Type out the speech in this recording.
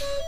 you